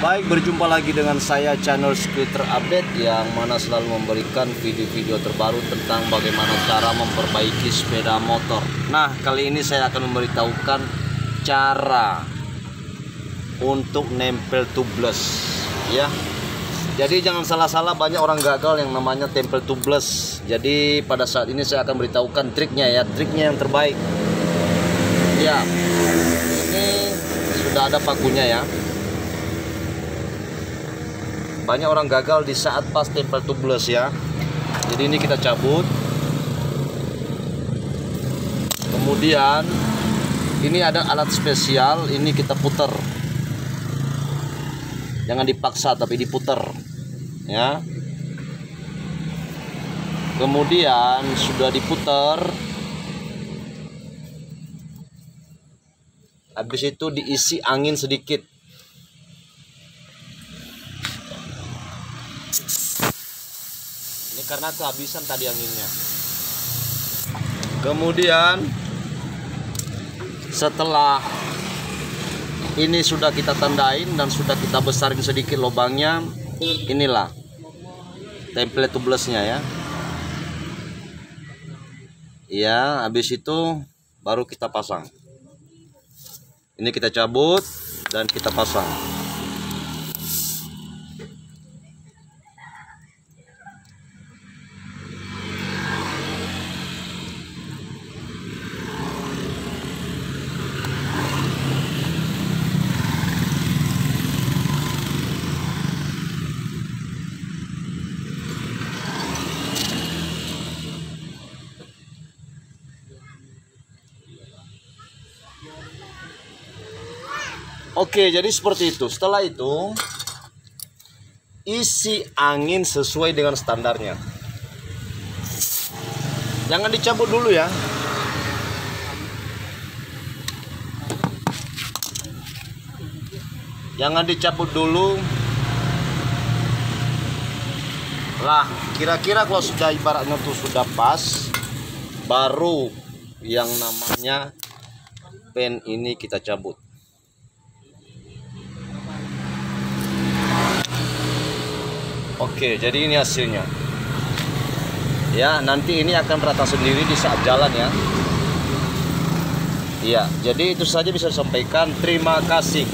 Baik, berjumpa lagi dengan saya channel Skuter Update yang mana selalu memberikan video-video terbaru tentang bagaimana cara memperbaiki sepeda motor. Nah, kali ini saya akan memberitahukan cara untuk nempel tubeless ya. Jadi jangan salah-salah banyak orang gagal yang namanya tempel tubeless. Jadi pada saat ini saya akan beritahukan triknya ya, triknya yang terbaik. Ya. Ini sudah ada pakunya ya banyak orang gagal di saat pas tempel tubeless ya. Jadi ini kita cabut. Kemudian ini ada alat spesial ini kita putar jangan dipaksa tapi diputar ya. Kemudian sudah diputar habis itu diisi angin sedikit ini karena kehabisan tadi anginnya. Kemudian setelah ini sudah kita tandain dan sudah kita besarin sedikit lubangnya inilah template tubelessnya ya. Ya habis itu baru kita pasang. Ini kita cabut dan kita pasang Oke, jadi seperti itu. Setelah itu, isi angin sesuai dengan standarnya. Jangan dicabut dulu ya. Jangan dicabut dulu. Lah, kira-kira kalau sudah ibaratnya tuh sudah pas, baru yang namanya pen ini kita cabut. Oke, jadi ini hasilnya. Ya, nanti ini akan rata sendiri di saat jalan ya. Iya, jadi itu saja bisa disampaikan. Terima kasih.